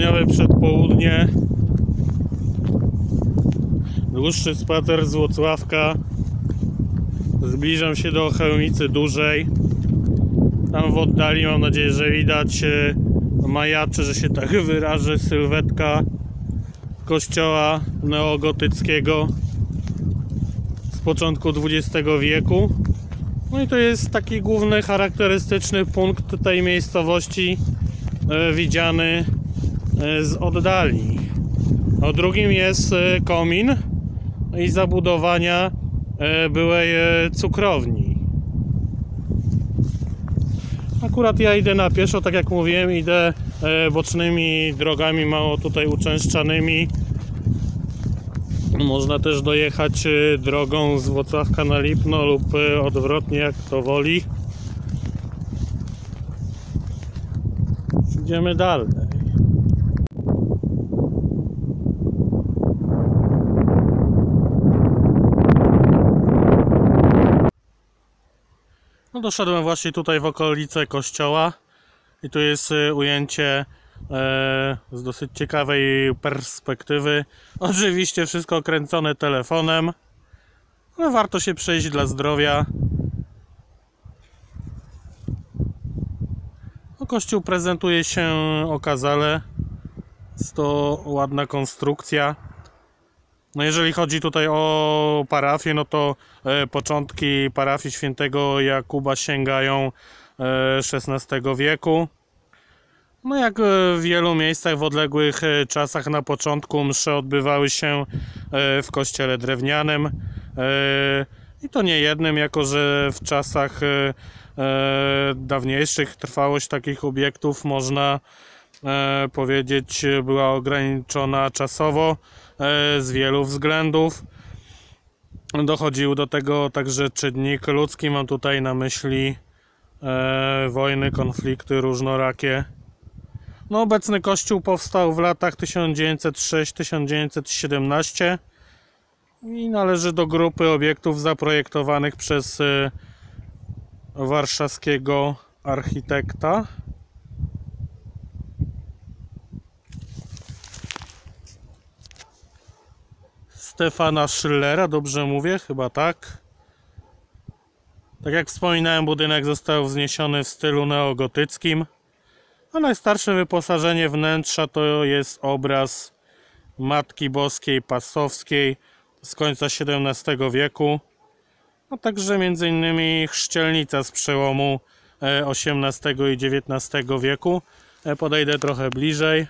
Styczniowe przedpołudnie. Dłuższy spacer z Włocławka. Zbliżam się do Chełmicy Dużej. Tam w oddali mam nadzieję, że widać e, majaczy, że się tak wyrażę, sylwetka kościoła neogotyckiego z początku XX wieku. No i to jest taki główny charakterystyczny punkt tej miejscowości e, widziany z oddali. O drugim jest e, komin i zabudowania e, byłej e, cukrowni. Akurat ja idę na pieszo, tak jak mówiłem, idę e, bocznymi drogami mało tutaj uczęszczanymi. Można też dojechać e, drogą z Włocławka na Lipno lub e, odwrotnie, jak to woli. Idziemy dalej. No doszedłem właśnie tutaj w okolice kościoła i tu jest e, ujęcie e, z dosyć ciekawej perspektywy. Oczywiście wszystko kręcone telefonem, ale warto się przejść dla zdrowia. No, kościół prezentuje się okazale. Jest to ładna konstrukcja. No jeżeli chodzi tutaj o parafię, no to e, początki parafii świętego Jakuba sięgają e, XVI wieku. No jak e, w wielu miejscach w odległych e, czasach na początku msze odbywały się e, w kościele drewnianym. E, I to nie jednym, jako że w czasach e, e, dawniejszych trwałość takich obiektów można e, powiedzieć była ograniczona czasowo e, z wielu względów. Dochodził do tego także czynnik ludzki, mam tutaj na myśli e, wojny, konflikty różnorakie. No, obecny kościół powstał w latach 1906-1917 i należy do grupy obiektów zaprojektowanych przez e, warszawskiego architekta. Stefana Schillera, dobrze mówię? Chyba tak. Tak jak wspominałem, budynek został wzniesiony w stylu neogotyckim, a najstarsze wyposażenie wnętrza to jest obraz Matki Boskiej Pasowskiej z końca XVII wieku, a także m.in. chrzcielnica z przełomu e, XVIII i XIX wieku. E, Podejdę trochę bliżej.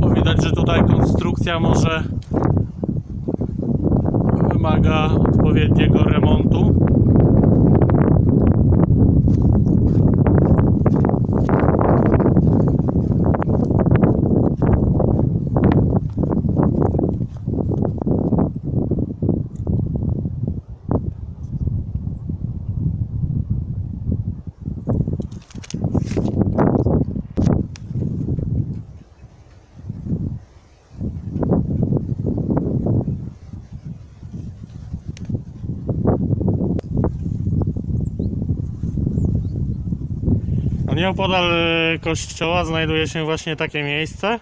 Bo widać, że tutaj konstrukcja może wymaga odpowiedniego remontu. Nieopodal e, kościoła znajduje się właśnie takie miejsce.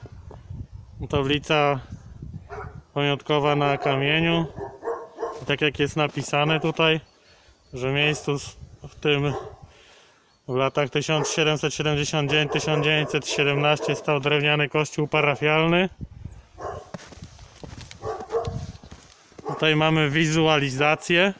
Tablica pamiątkowa na kamieniu. I Tak jak jest napisane tutaj, że miejscu w tym w latach 1779-1917 stał drewniany kościół parafialny. Tutaj mamy wizualizację.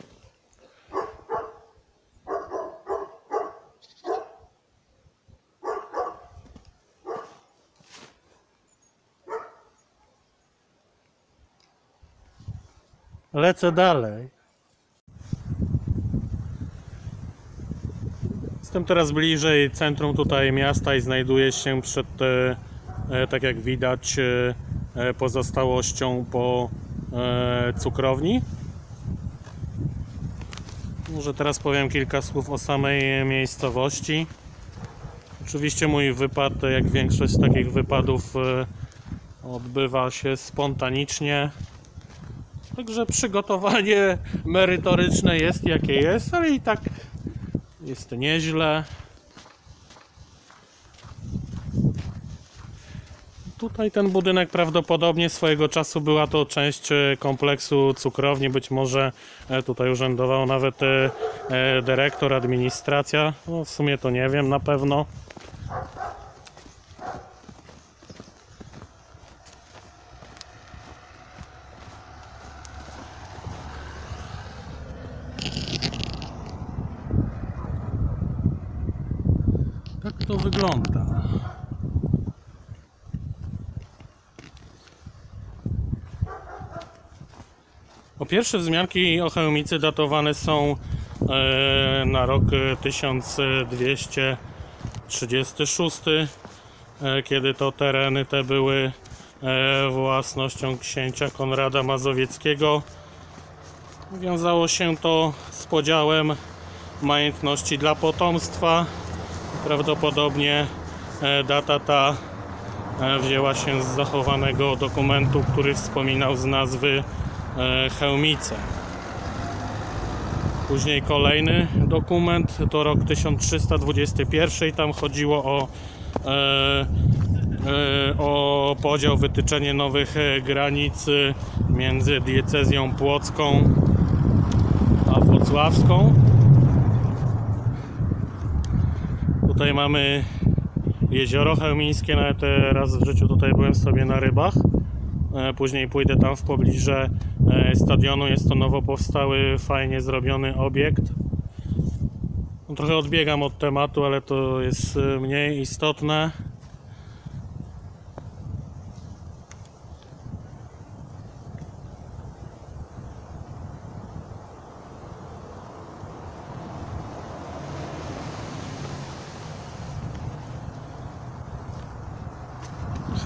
Lecę dalej. Jestem teraz bliżej centrum tutaj miasta i znajduję się przed, e, e, tak jak widać, e, pozostałością po cukrowni. Może teraz powiem kilka słów o samej miejscowości. Oczywiście mój wypad, jak większość takich wypadów, odbywa się spontanicznie. Także przygotowanie merytoryczne jest jakie jest, ale i tak jest nieźle. Tutaj ten budynek prawdopodobnie swojego czasu była to część e, kompleksu cukrowni. Być może e, tutaj urzędował nawet e, dyrektor, administracja. No w sumie to nie wiem na pewno. To wygląda. Po pierwsze, wzmianki o Chełmicy datowane są e, na rok e, 1236, e, kiedy to tereny te były e, własnością księcia Konrada Mazowieckiego. Wiązało się to z podziałem majątności dla potomstwa. Prawdopodobnie e, data ta e, wzięła się z zachowanego dokumentu, który wspominał z nazwy e, Chełmice. Później kolejny dokument to rok 1321 i tam chodziło o, o podział, wytyczenie nowych granic między diecezją płocką a włocławską. Tutaj mamy jezioro chełmińskie, nawet e, raz w życiu tutaj byłem sobie na rybach. E, Później pójdę tam w pobliże e, stadionu. Jest to nowo powstały, fajnie zrobiony obiekt. No, Trochę odbiegam od tematu, ale to jest mniej istotne.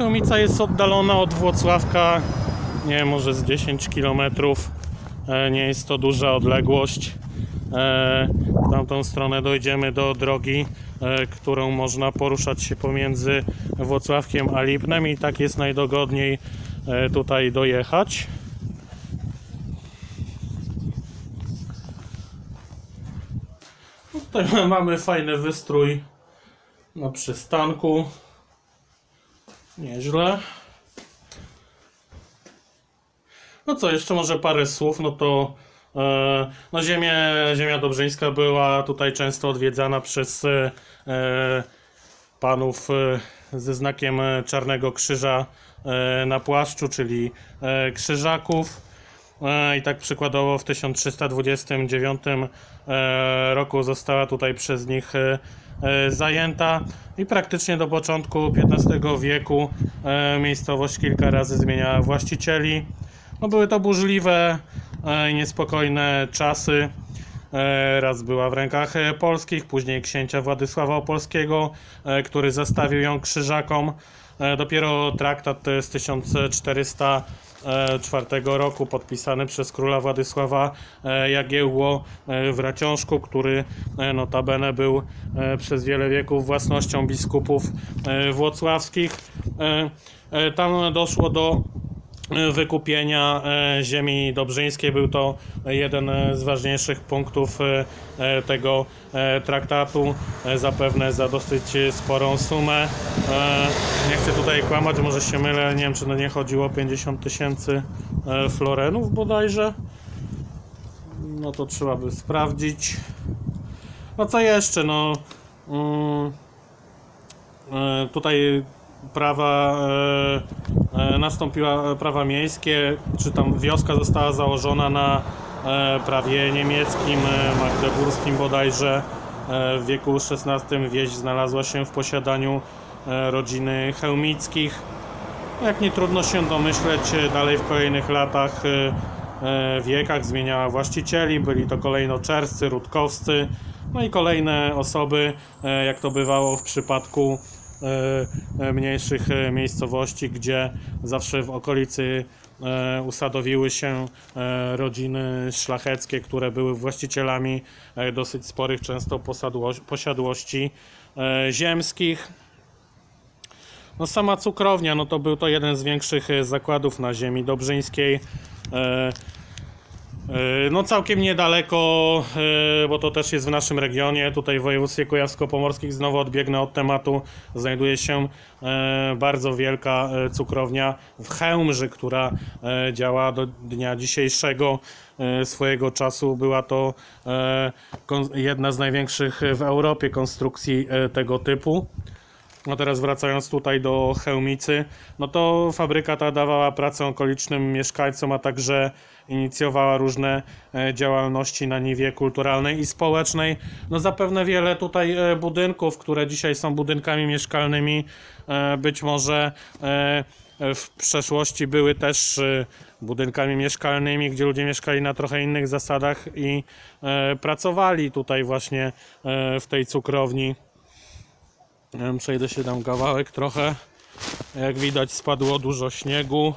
Chełmica jest oddalona od Włocławka, nie wiem, może z 10 km. Nie jest to duża odległość. E, W tamtą stronę dojdziemy do drogi, e, którą można poruszać się pomiędzy Włocławkiem a Lipnem i tak jest najdogodniej e, tutaj dojechać. No Tutaj mamy fajny wystrój na przystanku. Nieźle. No co, jeszcze może parę słów, no to e, no ziemię, ziemia dobrzyńska była tutaj często odwiedzana przez e, e, panów ze znakiem Czarnego Krzyża na płaszczu, czyli krzyżaków. I tak przykładowo w 1329 e, roku została tutaj przez nich E, zajęta i praktycznie do początku XV wieku e, miejscowość kilka razy zmieniała właścicieli. No były to burzliwe e, i niespokojne czasy. Raz była w rękach polskich, później księcia Władysława Opolskiego, który zastawił ją krzyżakom. Dopiero traktat z 1400 E, 1904 roku, podpisany przez króla Władysława e, Jagiełło e, w Raciążku, który notabene był przez wiele wieków własnością biskupów włocławskich. Tam doszło do wykupienia e, ziemi dobrzyńskiej. Był to jeden e, z ważniejszych punktów e, tego traktatu, zapewne za dosyć sporą sumę. Nie chcę tutaj kłamać, może się mylę, nie wiem czy to nie chodziło o 50 tysięcy florenów bodajże. No to trzeba by sprawdzić. No co jeszcze? No mm, tutaj prawa nastąpiła prawa miejskie, czy tam wioska została założona na e, prawie niemieckim, e, magdeburskim bodajże. E, w wieku XVI wieś znalazła się w posiadaniu e, rodziny chełmickich. Jak nie trudno się domyśleć, e, dalej w kolejnych latach, e, e, wiekach zmieniała właścicieli. Byli to kolejno czerscy, rutkowscy, No i kolejne osoby, e, jak to bywało w przypadku e, e, mniejszych e, miejscowości, gdzie zawsze w okolicy e, usadowiły się e, rodziny szlacheckie, które były właścicielami e, dosyć sporych często posiadłości e, ziemskich. No sama cukrownia, no to był to jeden z większych e, zakładów na ziemi dobrzyńskiej. E, No całkiem niedaleko, e, bo to też jest w naszym regionie, tutaj w województwie kujawsko-pomorskim, znowu odbiegnę od tematu, znajduje się e, bardzo wielka cukrownia w Chełmży, która działa do dnia dzisiejszego. Swojego czasu była to jedna z największych w Europie konstrukcji tego typu. No teraz wracając tutaj do Chełmicy, no to fabryka ta dawała pracę okolicznym mieszkańcom, a także inicjowała różne e, działalności na niwie kulturalnej i społecznej. No zapewne wiele tutaj e, budynków, które dzisiaj są budynkami mieszkalnymi, e, być może w przeszłości były też budynkami mieszkalnymi, gdzie ludzie mieszkali na trochę innych zasadach i pracowali tutaj właśnie w tej cukrowni. Przejdę się tam kawałek trochę. Jak widać spadło dużo śniegu.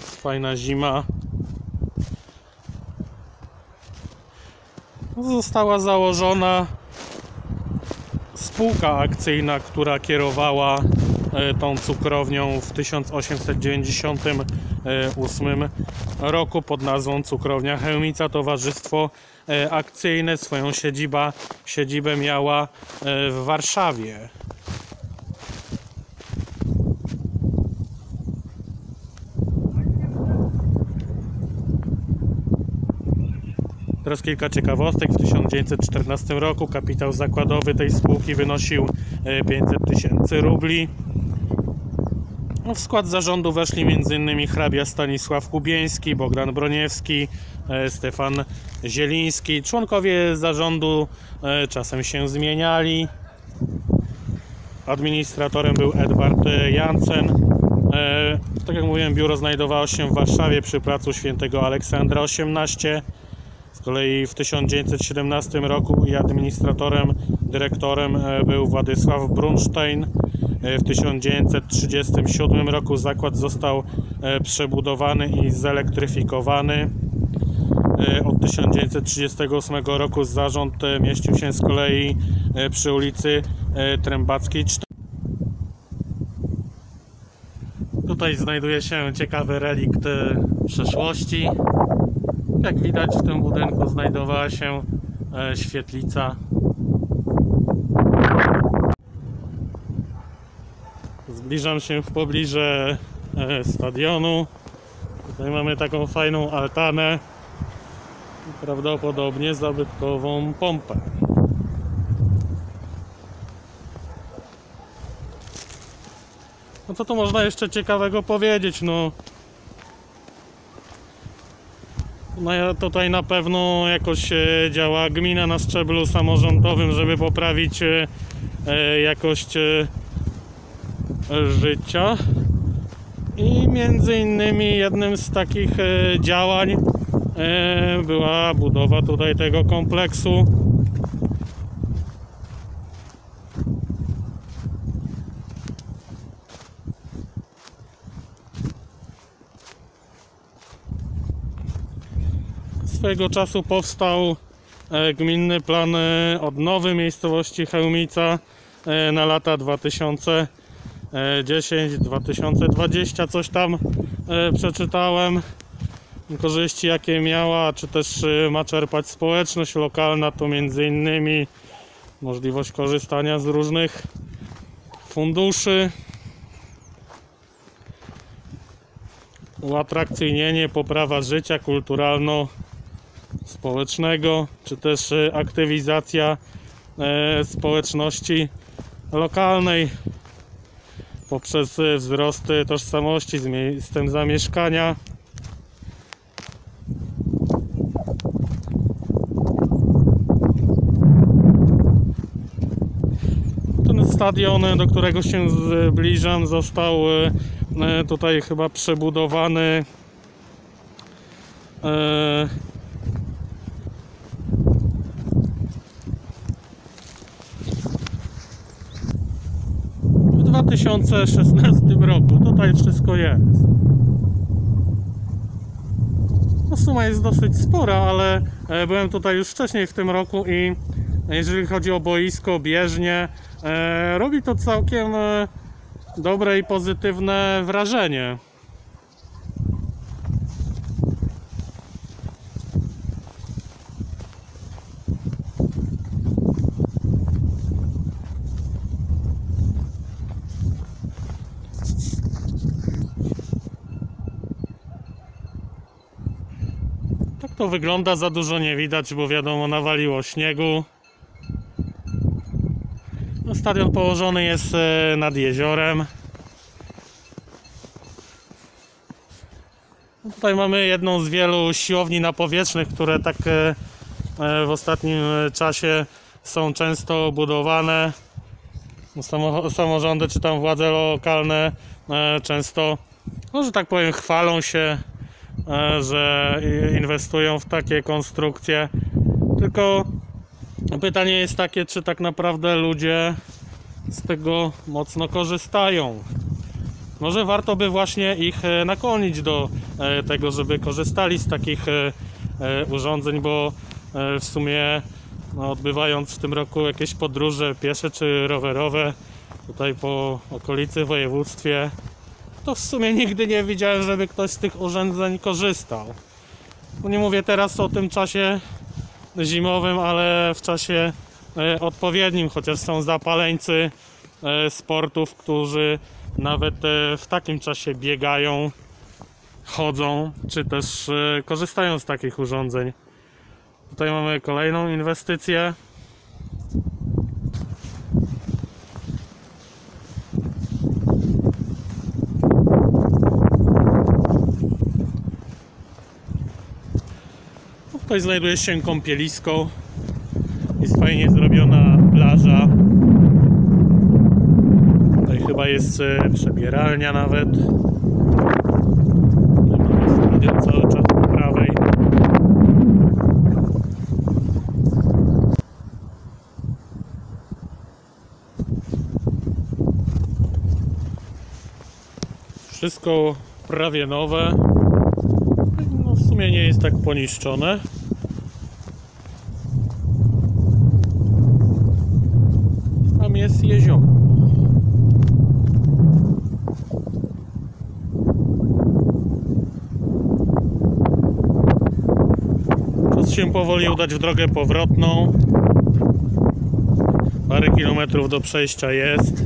Fajna zima. Została założona spółka akcyjna, która kierowała tą cukrownią w 1898 roku pod nazwą Cukrownia Chełmica. Towarzystwo e, akcyjne swoją siedziba, siedzibę miała e, w Warszawie. Teraz kilka ciekawostek. W 1914 roku kapitał zakładowy tej spółki wynosił e, 500 tysięcy rubli. No, W skład zarządu weszli m.in. hrabia Stanisław Kubieński, Bogdan Broniewski, e, Stefan Zieliński. Członkowie zarządu e, czasem się zmieniali. Administratorem był Edward e, Jansen. E, Tak jak mówiłem, biuro znajdowało się w Warszawie przy placu Świętego Aleksandra 18. Kolei w 1917 roku i administratorem, dyrektorem e, był Władysław Brunstein. E, W 1937 roku zakład został e, przebudowany i zelektryfikowany. Od 1938 roku zarząd mieścił się z kolei przy ulicy Trębackiej 4. Tutaj znajduje się ciekawy relikt przeszłości. Jak widać w tym budynku znajdowała się e, świetlica. Zbliżam się w pobliże e, stadionu. Tutaj mamy taką fajną altanę. Prawdopodobnie zabytkową pompę. No co tu można jeszcze ciekawego powiedzieć? No No ja tutaj na pewno jakoś e, działa gmina na szczeblu samorządowym, żeby poprawić e, e, jakość życia. I między innymi jednym z takich działań była budowa tutaj tego kompleksu. Swego czasu powstał e, gminny plan e, odnowy miejscowości Chełmica e, na lata 2010-2020, coś tam przeczytałem. Korzyści jakie miała, czy też ma czerpać społeczność lokalna, to między innymi możliwość korzystania z różnych funduszy, uatrakcyjnienie, poprawa życia kulturalno społecznego, czy też e, aktywizacja e, społeczności lokalnej poprzez e, wzrost tożsamości z miejscem zamieszkania. Ten stadion, do którego się zbliżam, został tutaj chyba przebudowany e, 2016 roku. Tutaj wszystko jest. No suma jest dosyć spora, ale e, byłem tutaj już wcześniej w tym roku i jeżeli chodzi o boisko, bieżnie, e, robi to całkiem e, dobre i pozytywne wrażenie. To wygląda, za dużo nie widać, bo wiadomo, nawaliło śniegu. No, stadion położony jest e, nad jeziorem. No, Tutaj mamy jedną z wielu siłowni napowietrznych, które tak e, e, w ostatnim czasie są często budowane. No, samo- Samorządy czy tam władze lokalne często, no, że tak powiem, chwalą się że i- inwestują w takie konstrukcje. Tylko pytanie jest takie, czy tak naprawdę ludzie z tego mocno korzystają. Może warto by właśnie ich e, nakłonić do e, tego, żeby korzystali z takich e, e, urządzeń, bo e, w sumie no, odbywając w tym roku jakieś podróże piesze czy rowerowe tutaj po okolicy, województwie, to w sumie nigdy nie widziałem, żeby ktoś z tych urządzeń korzystał. Nie mówię teraz o tym czasie zimowym, ale w czasie e, odpowiednim, chociaż są zapaleńcy e, sportów, którzy nawet e, w takim czasie biegają, chodzą, czy też korzystają z takich urządzeń. Tutaj mamy kolejną inwestycję. Tutaj znajduje się kąpielisko. Jest fajnie zrobiona plaża. Tutaj chyba jest e, przebieralnia nawet. Mamy cały czas po prawej. Wszystko prawie nowe. No w sumie nie jest tak poniszczone. Tam jest jezioro. Czas się powoli udać w drogę powrotną. Parę kilometrów do przejścia jest.